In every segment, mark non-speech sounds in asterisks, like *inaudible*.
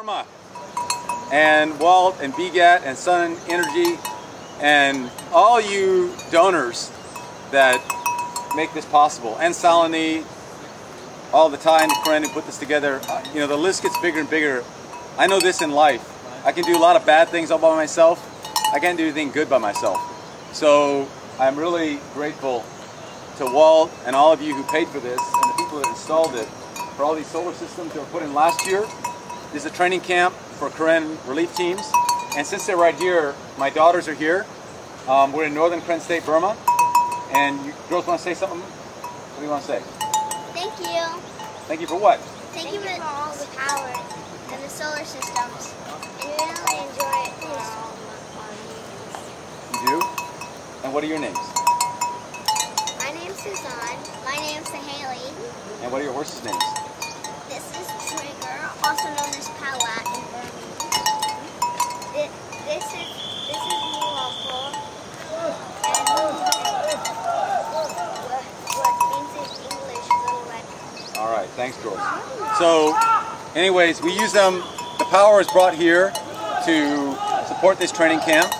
Burma and Walt and BGET and Sun Energy and all you donors that make this possible and Saloni, all the time and Karen who put this together. Uh, you know, the list gets bigger and bigger. I know this in life. I can do a lot of bad things all by myself. I can't do anything good by myself. So I'm really grateful to Walt and all of you who paid for this and the people that installed it for all these solar systems that were put in last year. This is a training camp for Karen relief teams. And since they're right here, my daughters are here. Um, we're in northern Karen State, Burma. And you girls want to say something? What do you want to say? Thank you. Thank you for what? Thank, Thank you for all the power and the solar systems. And we really enjoy it. You do? And what are your names? My name's Suzanne. My name's Haley. And what are your horses' names? All right, thanks, George. So, anyways, we use them. The power is brought here to support this training camp.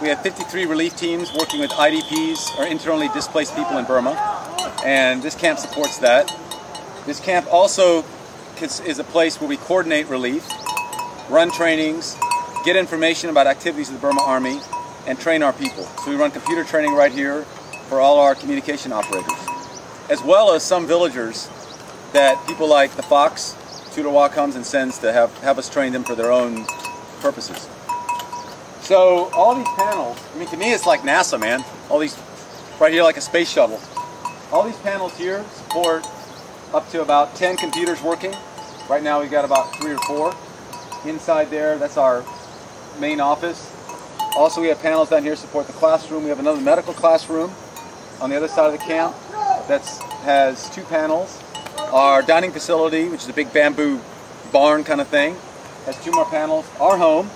We have 53 relief teams working with IDPs or internally displaced people in Burma, and this camp supports that. This camp also is a place where we coordinate relief, run trainings, get information about activities of the Burma Army, and train our people. So we run computer training right here for all our communication operators, as well as some villagers that people like the Fox, Tudawa comes and sends to have, have us train them for their own purposes. So all these panels, I mean to me it's like NASA man, all these, right here like a space shuttle. All these panels here support up to about 10 computers working. Right now we've got about three or four. Inside there, that's our main office. Also we have panels down here support the classroom. We have another medical classroom on the other side of the camp that has two panels. Our dining facility, which is a big bamboo barn kind of thing, has two more panels. Our home,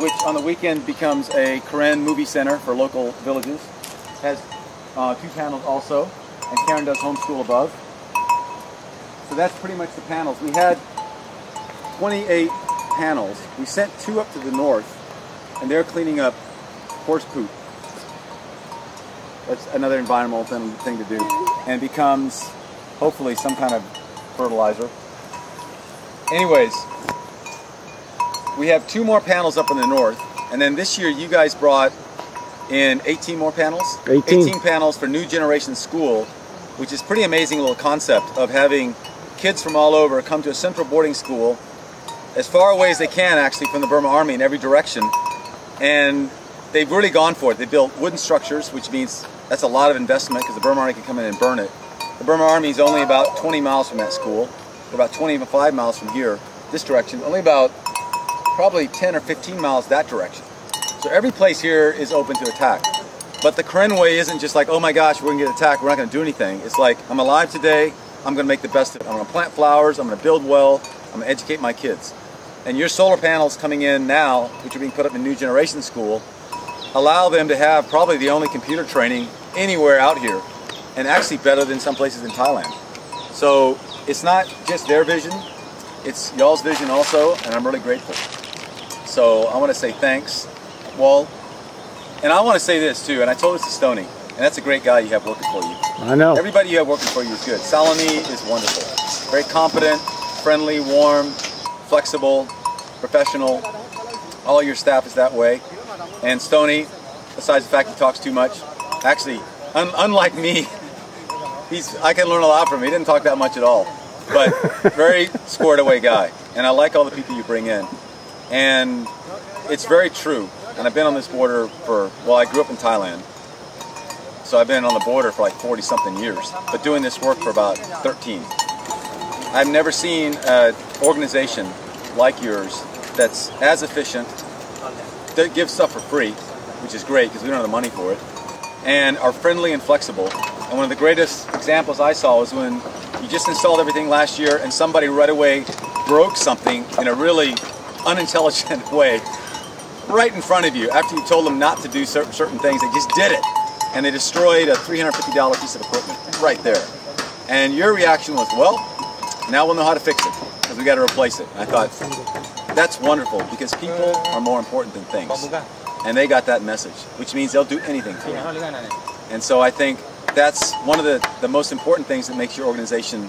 which on the weekend becomes a Karen movie center for local villages. Has uh, two panels also, and Karen does homeschool above. So that's pretty much the panels. We had 28 panels. We sent two up to the north, and they're cleaning up horse poop. That's another environmental thing to do, and becomes hopefully some kind of fertilizer. Anyways, we have two more panels up in the north, and then this year you guys brought in 18 more panels? 18. 18 panels for New Generation School, which is pretty amazing little concept of having kids from all over come to a central boarding school as far away as they can actually from the Burma Army in every direction. And they've really gone for it. They built wooden structures, which means that's a lot of investment because the Burma Army can come in and burn it. The Burma Army is only about 20 miles from that school. We're about 25 miles from here, this direction. Only about probably 10 or 15 miles that direction. So every place here is open to attack. But the Karen way isn't just like, oh my gosh, we're gonna get attacked, we're not gonna do anything. It's like, I'm alive today, I'm gonna make the best of it. I'm gonna plant flowers, I'm gonna build well, I'm gonna educate my kids. And your solar panels coming in now, which are being put up in New Generation School, allow them to have probably the only computer training anywhere out here, and actually better than some places in Thailand. So it's not just their vision, it's y'all's vision also, and I'm really grateful. So I want to say thanks, Walt. And I want to say this too, and I told this to Stony, and that's a great guy you have working for you. I know. Everybody you have working for you is good. Saloni is wonderful. Very competent, friendly, warm, flexible, professional. All your staff is that way. And Stony, besides the fact he talks too much, actually, un unlike me, *laughs* he's I can learn a lot from him. He didn't talk that much at all. But *laughs* very squared away guy. And I like all the people you bring in. And it's very true. And I've been on this border for, well, I grew up in Thailand. So I've been on the border for like 40 something years, but doing this work for about 13. I've never seen an organization like yours that's as efficient, that gives stuff for free, which is great because we don't have the money for it, and are friendly and flexible. And one of the greatest examples I saw was when you just installed everything last year and somebody right away broke something in a really unintelligent *laughs* way right in front of you after you told them not to do certain, certain things. They just did it. And they destroyed a $350 piece of equipment right there. And your reaction was, well, now we'll know how to fix it because we got to replace it. And I thought, that's wonderful because people are more important than things. And they got that message, which means they'll do anything for you. And so I think that's one of the, the most important things that makes your organization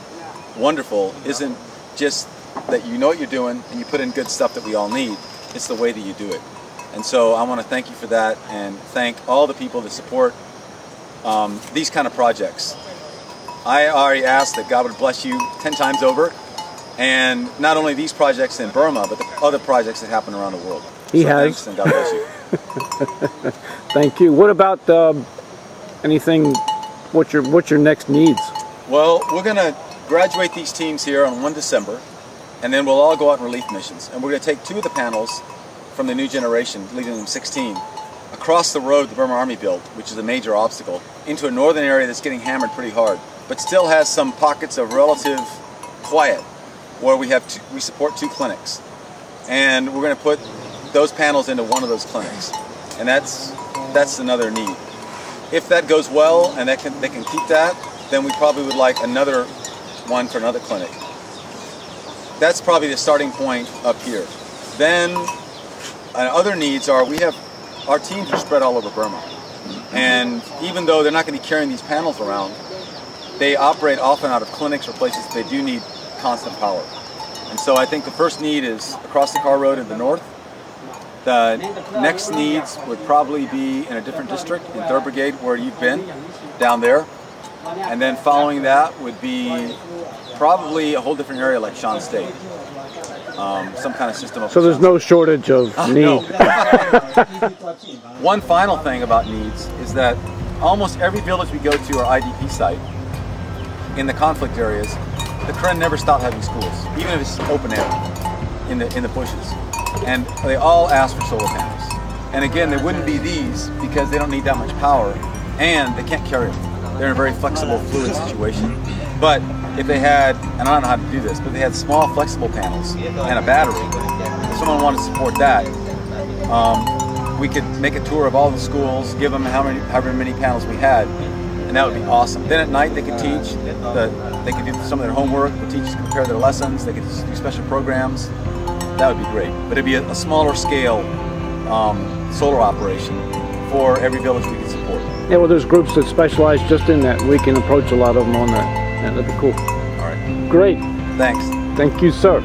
wonderful isn't just that you know what you're doing and you put in good stuff that we all need. It's the way that you do it. And so I want to thank you for that and thank all the people that support um, these kind of projects. I already asked that God would bless you 10 times over and not only these projects in Burma, but the other projects that happen around the world. He so has. Thanks and God bless you. *laughs* Thank you. What about um, anything? What's your what's your next needs? Well, we're going to graduate these teams here on 1 December, and then we'll all go out on relief missions. And we're going to take two of the panels from the new generation, leaving them 16, across the road the Burma Army built, which is a major obstacle, into a northern area that's getting hammered pretty hard, but still has some pockets of relative quiet where we have two, we support two clinics. And we're going to put those panels into one of those clinics. And that's that's another need. If that goes well and can, they can keep that, then we probably would like another one for another clinic. That's probably the starting point up here. Then uh, other needs are we have our teams are spread all over Burma. And even though they're not going to be carrying these panels around, they operate often out of clinics or places they do need constant power. And so I think the first need is across the car road in the north. The next needs would probably be in a different district, in 3rd Brigade, where you've been, down there. And then following that would be probably a whole different area like Shan State. Um, some kind of system of So there's no shortage of *laughs* need. no. *laughs* One final thing about needs is that almost every village we go to our IDP site in the conflict areas, the Karen never stop having schools, even if it's open air in the in the bushes. And they all ask for solar panels. And again, they wouldn't be these because they don't need that much power and they can't carry them. They're in a very flexible, fluid situation. But if they had, and I don't know how to do this, but they had small flexible panels and a battery, if someone wanted to support that, um, we could make a tour of all the schools, give them how many, however many panels we had, and that would be awesome. Then at night they could teach, the, they could do some of their homework, the teachers could prepare their lessons, they could do special programs. That would be great. But it'd be a, a smaller scale um, solar operation for every village we can support. Yeah, well, there's groups that specialize just in that. We can approach a lot of them on that. Yeah, that'd be cool. All right. Great. Thanks. Thank you, sir.